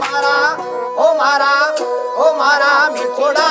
मारा ओ मारा ओ मारा मिठोड़ा